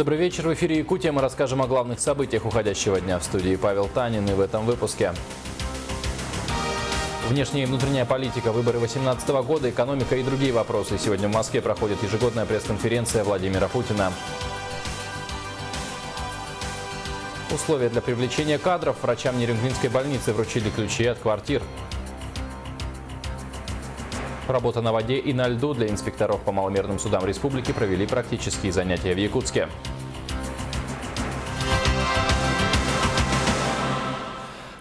Добрый вечер. В эфире Якутия. Мы расскажем о главных событиях уходящего дня в студии Павел Танин. И в этом выпуске Внешняя и внутренняя политика, выборы 2018 года, экономика и другие вопросы. Сегодня в Москве проходит ежегодная пресс-конференция Владимира Путина. Условия для привлечения кадров. Врачам Нерюнгринской больницы вручили ключи от квартир. Работа на воде и на льду для инспекторов по маломерным судам республики провели практические занятия в Якутске.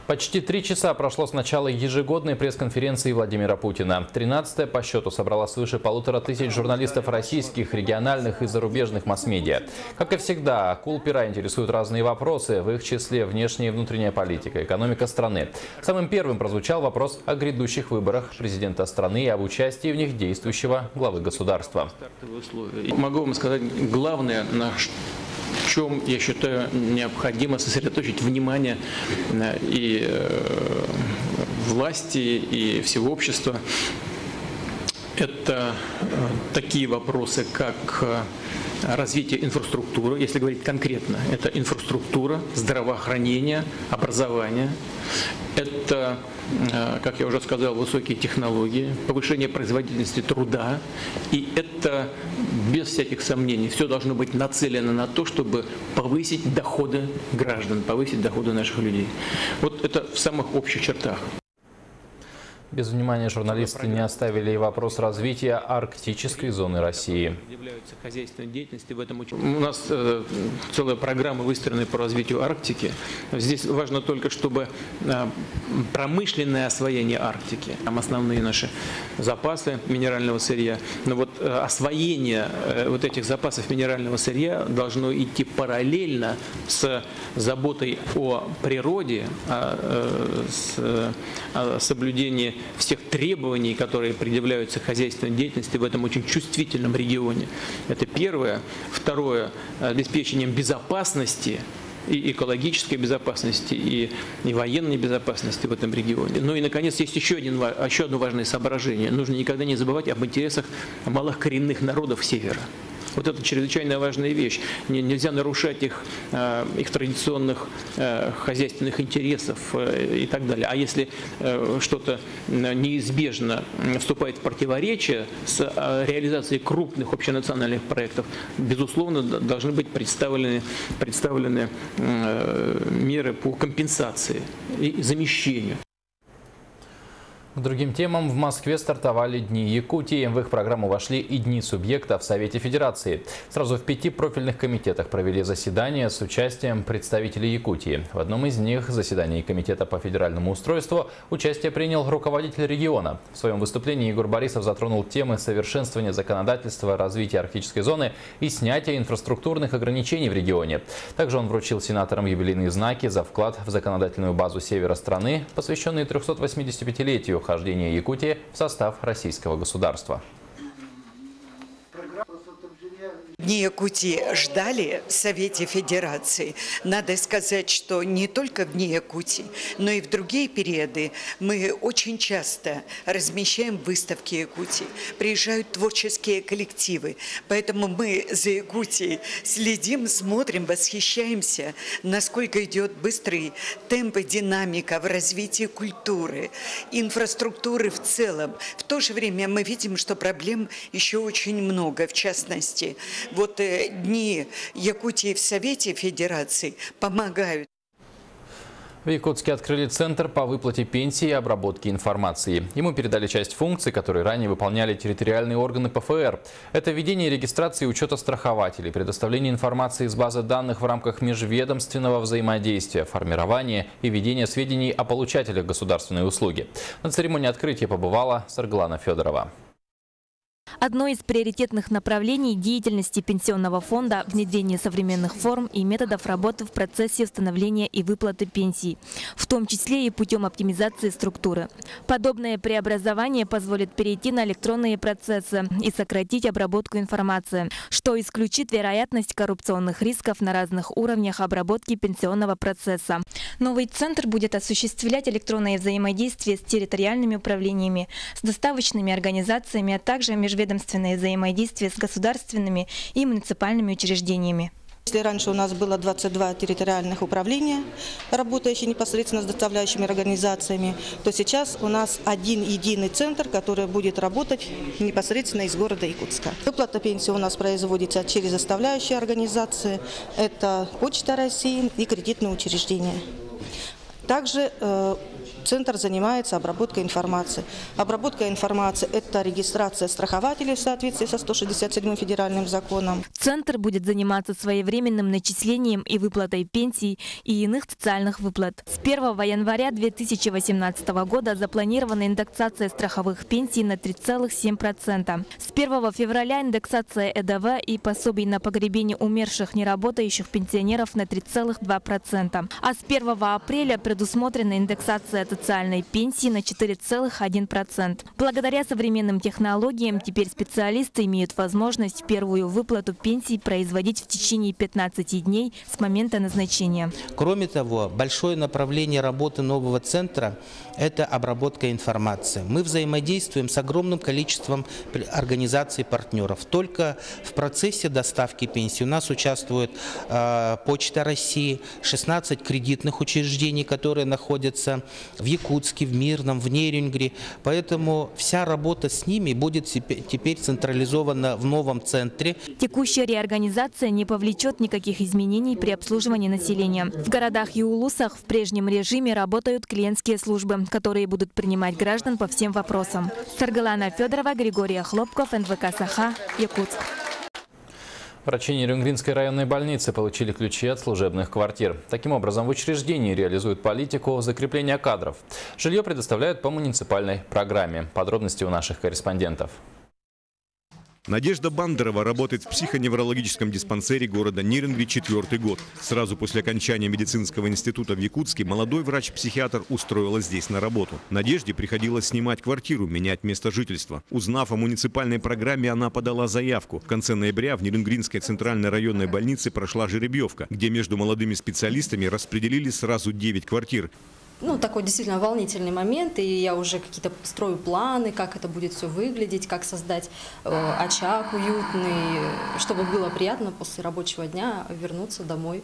Почти три часа прошло с начала ежегодной пресс-конференции Владимира Путина. Тринадцатая по счету собрала свыше полутора тысяч журналистов российских, региональных и зарубежных масс-медиа. Как и всегда, акул пера интересуют разные вопросы, в их числе внешняя и внутренняя политика, экономика страны. Самым первым прозвучал вопрос о грядущих выборах президента страны и об участии в них действующего главы государства. Могу вам сказать, главное, на чем, я считаю, необходимо сосредоточить внимание э, и э, власти, и всего общества. Это э, такие вопросы, как развитие инфраструктуры, если говорить конкретно, это инфраструктура, здравоохранение, образование, это Э, как я уже сказал, высокие технологии, повышение производительности труда. И это, без всяких сомнений, все должно быть нацелено на то, чтобы повысить доходы граждан, повысить доходы наших людей. Вот это в самых общих чертах. Без внимания журналисты не оставили и вопрос развития арктической зоны России. У нас э, целая программа выстроена по развитию Арктики. Здесь важно только, чтобы э, промышленное освоение Арктики, там основные наши запасы минерального сырья, но вот э, освоение э, вот этих запасов минерального сырья должно идти параллельно с заботой о природе, о, э, с, э, о соблюдении всех требований, которые предъявляются хозяйственной деятельности в этом очень чувствительном регионе. Это первое. Второе, обеспечением безопасности и экологической безопасности, и, и военной безопасности в этом регионе. Ну и, наконец, есть еще, один, еще одно важное соображение. Нужно никогда не забывать об интересах малых коренных народов Севера. Вот это чрезвычайно важная вещь. Нельзя нарушать их, э, их традиционных э, хозяйственных интересов э, и так далее. А если что-то неизбежно вступает в противоречие с реализацией крупных общенациональных проектов, безусловно, должны быть представлены, представлены меры по компенсации и замещению. Другим темам в Москве стартовали Дни Якутии. В их программу вошли и Дни субъекта в Совете Федерации. Сразу в пяти профильных комитетах провели заседания с участием представителей Якутии. В одном из них, заседании Комитета по федеральному устройству, участие принял руководитель региона. В своем выступлении Егор Борисов затронул темы совершенствования законодательства, развития арктической зоны и снятия инфраструктурных ограничений в регионе. Также он вручил сенаторам юбилейные знаки за вклад в законодательную базу севера страны, посвященные 385-летию вхождения Якутии в состав российского государства. Дни Якутии ждали в Совете Федерации. Надо сказать, что не только в Дни Якутии, но и в другие периоды мы очень часто размещаем выставки Якутии. Приезжают творческие коллективы. Поэтому мы за Якутией следим, смотрим, восхищаемся, насколько идет быстрый темп и динамика в развитии культуры, инфраструктуры в целом. В то же время мы видим, что проблем еще очень много. В частности, вот э, дни Якутии в Совете Федерации помогают. В Якутске открыли центр по выплате пенсии и обработке информации. Ему передали часть функций, которые ранее выполняли территориальные органы ПФР. Это ведение регистрации и учета страхователей, предоставление информации из базы данных в рамках межведомственного взаимодействия, формирование и ведение сведений о получателях государственной услуги. На церемонии открытия побывала Сарглана Федорова. Одно из приоритетных направлений деятельности пенсионного фонда – внедрение современных форм и методов работы в процессе установления и выплаты пенсий, в том числе и путем оптимизации структуры. Подобное преобразование позволит перейти на электронные процессы и сократить обработку информации, что исключит вероятность коррупционных рисков на разных уровнях обработки пенсионного процесса. Новый центр будет осуществлять электронное взаимодействие с территориальными управлениями, с доставочными организациями, а также между межведомственное взаимодействие с государственными и муниципальными учреждениями. Если раньше у нас было 22 территориальных управления, работающие непосредственно с доставляющими организациями, то сейчас у нас один единый центр, который будет работать непосредственно из города Якутска. Выплата пенсии у нас производится через доставляющие организации. Это Почта России и кредитные учреждения. Также э, Центр занимается обработкой информации. Обработка информации – это регистрация страхователей в соответствии со 167 федеральным законом. Центр будет заниматься своевременным начислением и выплатой пенсий и иных социальных выплат. С 1 января 2018 года запланирована индексация страховых пенсий на 3,7%. С 1 февраля индексация ЭДВ и пособий на погребение умерших неработающих пенсионеров на 3,2%. А с 1 апреля предусмотрена индексация социальной пенсии на 4,1%. Благодаря современным технологиям теперь специалисты имеют возможность первую выплату пенсии производить в течение 15 дней с момента назначения. Кроме того, большое направление работы нового центра – это обработка информации. Мы взаимодействуем с огромным количеством организаций партнеров. Только в процессе доставки пенсии у нас участвует э, Почта России, 16 кредитных учреждений, которые находятся в Якутске, в Мирном, в Нерюнгре. Поэтому вся работа с ними будет теперь централизована в новом центре. Текущая реорганизация не повлечет никаких изменений при обслуживании населения. В городах и улусах в прежнем режиме работают клиентские службы, которые будут принимать граждан по всем вопросам. Саргалана Федорова, Григория Хлопков, НВК «Саха», Якутск. Врачи Нерюнгринской районной больницы получили ключи от служебных квартир. Таким образом, в учреждении реализуют политику закрепления кадров. Жилье предоставляют по муниципальной программе. Подробности у наших корреспондентов. Надежда Бандерова работает в психоневрологическом диспансере города Нерюнгри четвертый год. Сразу после окончания медицинского института в Якутске молодой врач-психиатр устроилась здесь на работу. Надежде приходилось снимать квартиру, менять место жительства. Узнав о муниципальной программе, она подала заявку. В конце ноября в Нерюнгринской центральной районной больнице прошла жеребьевка, где между молодыми специалистами распределили сразу 9 квартир ну, такой действительно волнительный момент, и я уже какие-то строю планы, как это будет все выглядеть, как создать э, очаг уютный, чтобы было приятно после рабочего дня вернуться домой.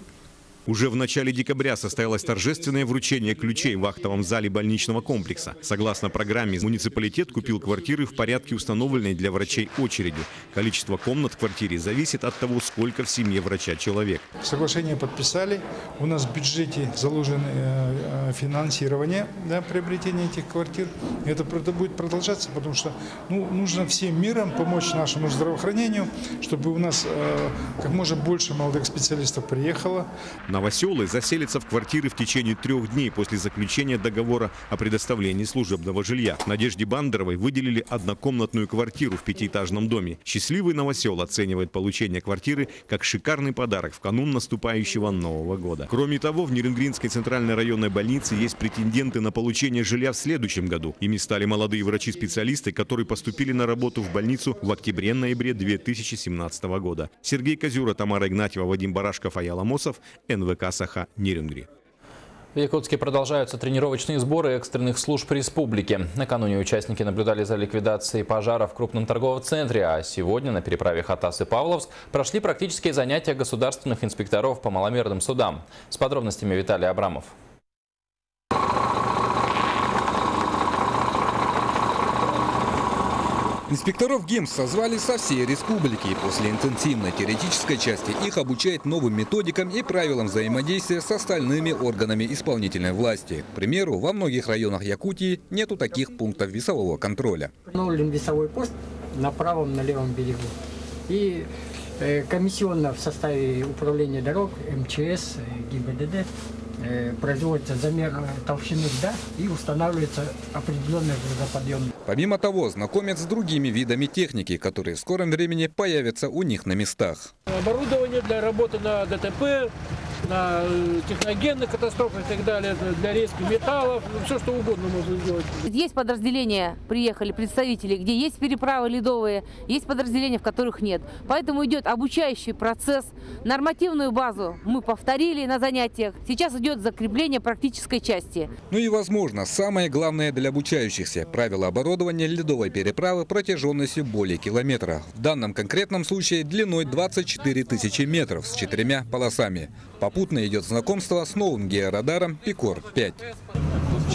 Уже в начале декабря состоялось торжественное вручение ключей в вахтовом зале больничного комплекса. Согласно программе, муниципалитет купил квартиры в порядке установленной для врачей очереди. Количество комнат в квартире зависит от того, сколько в семье врача человек. Соглашение подписали. У нас в бюджете заложено э, э, финансирование да, приобретения этих квартир. Это будет продолжаться, потому что ну, нужно всем миром помочь нашему здравоохранению, чтобы у нас э, как можно больше молодых специалистов приехало. Новоселы заселятся в квартиры в течение трех дней после заключения договора о предоставлении служебного жилья. Надежде Бандеровой выделили однокомнатную квартиру в пятиэтажном доме. Счастливый новосел оценивает получение квартиры как шикарный подарок в канун наступающего Нового года. Кроме того, в Нерюнгринской центральной районной больнице есть претенденты на получение жилья в следующем году. Ими стали молодые врачи-специалисты, которые поступили на работу в больницу в октябре-ноябре 2017 года. Сергей Козюра, Тамара Игнатьева, Вадим Барашков, Аяла Мосов, НВ. НВК «Саха» Нерюнгри. В Якутске продолжаются тренировочные сборы экстренных служб республики. Накануне участники наблюдали за ликвидацией пожара в крупном торговом центре, а сегодня на переправе Хатас и Павловск прошли практические занятия государственных инспекторов по маломерным судам. С подробностями Виталий Абрамов. Инспекторов ГИМС созвали со всей республики. После интенсивной теоретической части их обучают новым методикам и правилам взаимодействия с остальными органами исполнительной власти. К примеру, во многих районах Якутии нету таких пунктов весового контроля. Установлен весовой пост на правом, на левом берегу. И э, комиссионно в составе управления дорог, МЧС, ГИБДД Э, производится замер толщины льда и устанавливается определенный грузоподъем. Помимо того, знакомят с другими видами техники, которые в скором времени появятся у них на местах. Оборудование для работы на ДТП, на э, техногенные катастрофы и так далее, для резки металлов, ну, все что угодно можно сделать. Есть подразделения, приехали представители, где есть переправы ледовые, есть подразделения, в которых нет. Поэтому идет обучающий процесс. Нормативную базу мы повторили на занятиях. Сейчас идет закрепление практической части. Ну и, возможно, самое главное для обучающихся – правила оборудования ледовой переправы протяженностью более километра. В данном конкретном случае длиной 24 тысячи метров с четырьмя полосами. Попутно идет знакомство с новым георадаром «Пикор-5».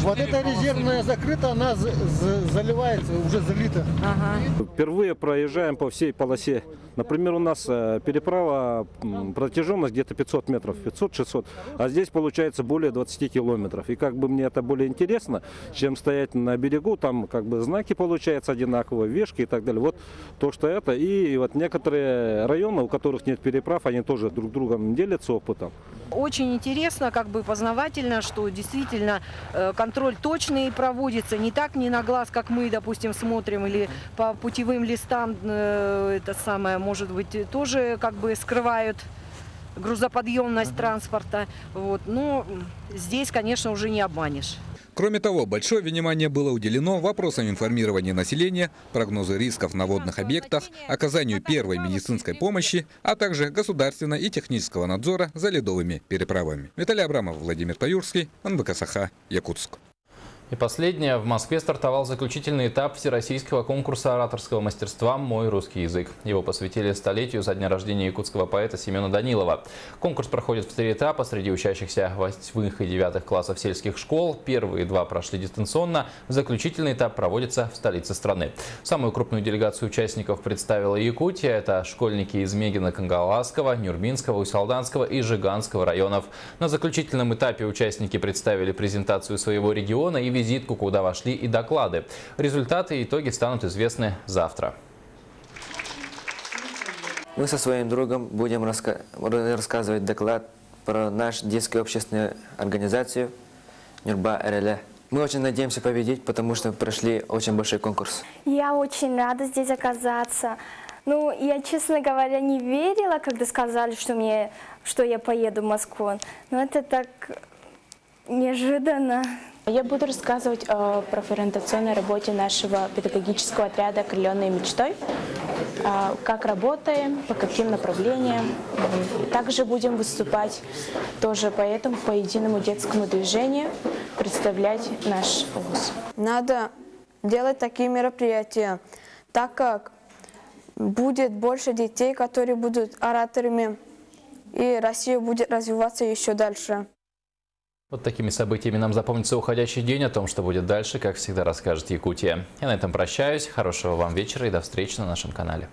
Вот эта резервная закрыта, она заливается, уже залита. Ага. Впервые проезжаем по всей полосе. Например, у нас э, переправа протяженность где-то 500 метров, 500-600, а здесь получается более 20 километров. И как бы мне это более интересно, чем стоять на берегу, там как бы знаки получаются одинаковые, вешки и так далее. Вот то, что это. И вот некоторые районы, у которых нет переправ, они тоже друг другом делятся опытом. Очень интересно, как бы познавательно, что действительно э, контроль точный проводится, не так, не на глаз, как мы, допустим, смотрим, или по путевым листам э, это самое, может быть, тоже как бы скрывают грузоподъемность транспорта. Вот. Но здесь, конечно, уже не обманешь. Кроме того, большое внимание было уделено вопросам информирования населения, прогнозу рисков на водных объектах, оказанию первой медицинской помощи, а также государственного и технического надзора за ледовыми переправами. Виталий Абрамов, Владимир Таюрский, НБК Саха, Якутск. И последнее. В Москве стартовал заключительный этап всероссийского конкурса ораторского мастерства «Мой русский язык». Его посвятили столетию со дня рождения якутского поэта Семена Данилова. Конкурс проходит в три этапа среди учащихся восьмых и девятых классов сельских школ. Первые два прошли дистанционно. Заключительный этап проводится в столице страны. Самую крупную делегацию участников представила Якутия. Это школьники из Мегина, Кангаласского, Нюрминского, Усалданского и Жиганского районов. На заключительном этапе участники представили презентацию своего региона и визитку, куда вошли и доклады. Результаты и итоги станут известны завтра. Мы со своим другом будем раска рассказывать доклад про нашу детскую общественную организацию Нюрба РЛ. Мы очень надеемся победить, потому что прошли очень большой конкурс. Я очень рада здесь оказаться. Ну, я, честно говоря, не верила, когда сказали, что, мне, что я поеду в Москву. Но это так неожиданно. Я буду рассказывать э, про ориентационной работе нашего педагогического отряда «Окрыленной мечтой», э, как работаем, по каким направлениям. Также будем выступать тоже по этому, по единому детскому движению, представлять наш вуз. Надо делать такие мероприятия, так как будет больше детей, которые будут ораторами, и Россия будет развиваться еще дальше. Вот такими событиями нам запомнится уходящий день. О том, что будет дальше, как всегда, расскажет Якутия. Я на этом прощаюсь. Хорошего вам вечера и до встречи на нашем канале.